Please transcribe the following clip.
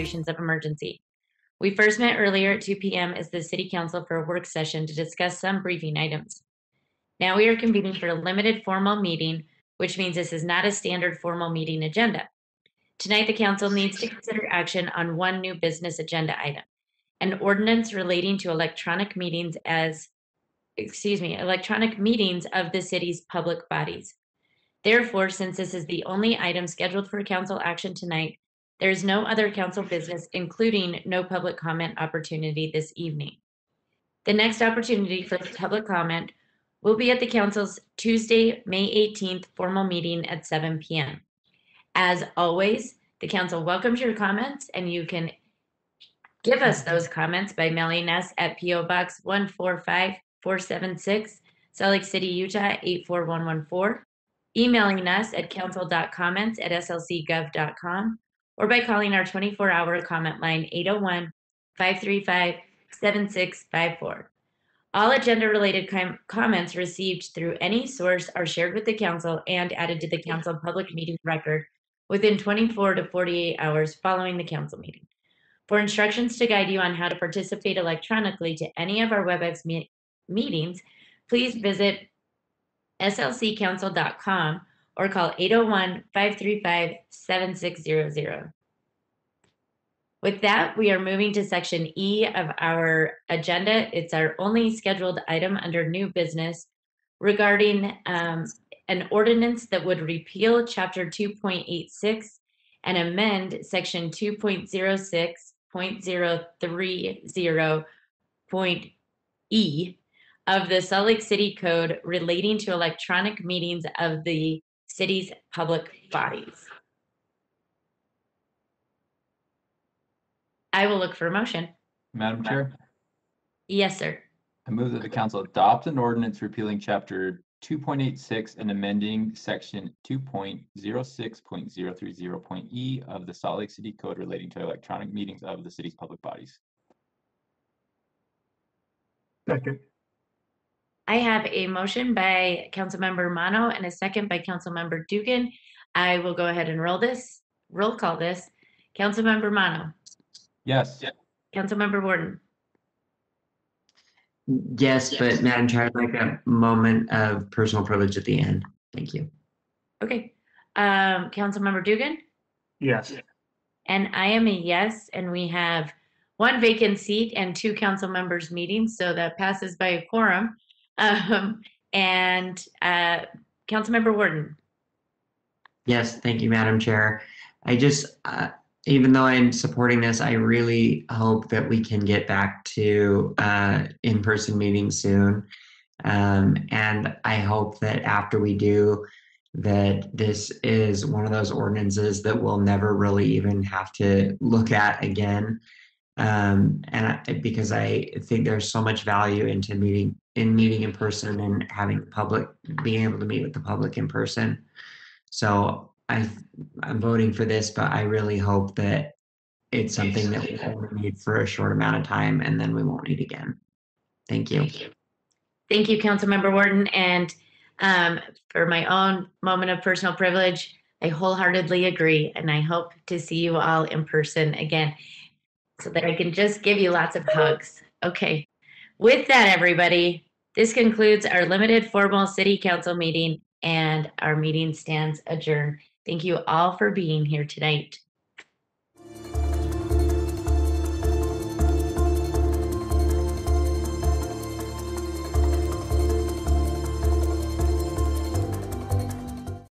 of emergency. We first met earlier at 2 p.m. as the City Council for a work session to discuss some briefing items. Now we are convening for a limited formal meeting, which means this is not a standard formal meeting agenda. Tonight, the council needs to consider action on one new business agenda item, an ordinance relating to electronic meetings as, excuse me, electronic meetings of the city's public bodies. Therefore, since this is the only item scheduled for council action tonight, there is no other council business, including no public comment opportunity this evening. The next opportunity for public comment will be at the council's Tuesday, May 18th formal meeting at 7 p.m. As always, the council welcomes your comments and you can give us those comments by mailing us at PO Box 145476, Salt Lake City, Utah 84114, emailing us at council.comments at slcgov.com, or by calling our 24-hour comment line 801-535-7654. All agenda-related com- comments received through any source are shared with the council and added to the council public meeting record within 24 to 48 hours following the council meeting. For instructions to guide you on how to participate electronically to any of our WebEx me- meetings, please visit slccouncil.com or call 801-535-7600. With that, we are moving to section E of our agenda. It's our only scheduled item under new business regarding um, an ordinance that would repeal chapter 2.86 and amend section 2.06.030.e of the Salt Lake City Code relating to electronic meetings of the city's public bodies. I will look for a motion. Madam Chair, Yes, sir. I move that the council adopt an ordinance repealing chapter two point eight six and amending section two point zero six point zero three zero point E of the Salt Lake City Code relating to electronic meetings of the city's public bodies. Second, I have a motion by Councilmember Mano and a second by Councilmember Dugan. I will go ahead and roll this, roll call this. Councilmember Mano, Yes. Councilmember Wharton, Yes, but Madam Chair, I'd like a moment of personal privilege at the end. Thank you. okay. Um, Councilmember Dugan, yes, and I am a yes, and we have one vacant seat and two council members meeting, so that passes by a quorum. Um, and, uh, Councilmember Wharton, Yes, thank you, Madam Chair. I just, uh, even though I'm supporting this, I really hope that we can get back to uh, in-person meetings soon. Um, and I hope that after we do, that this is one of those ordinances that we'll never really even have to look at again. Um, and I, because I think there's so much value into meeting in meeting in person and having the public being able to meet with the public in person. So I, I'm voting for this, but I really hope that it's something that we only need for a short amount of time and then we won't need again. Thank you. Thank you, Councilmember Wharton. And um, for my own moment of personal privilege, I wholeheartedly agree. And I hope to see you all in person again so that I can just give you lots of hugs. Okay. With that, everybody, this concludes our limited formal city council meeting and our meeting stands adjourned. Thank you all for being here tonight.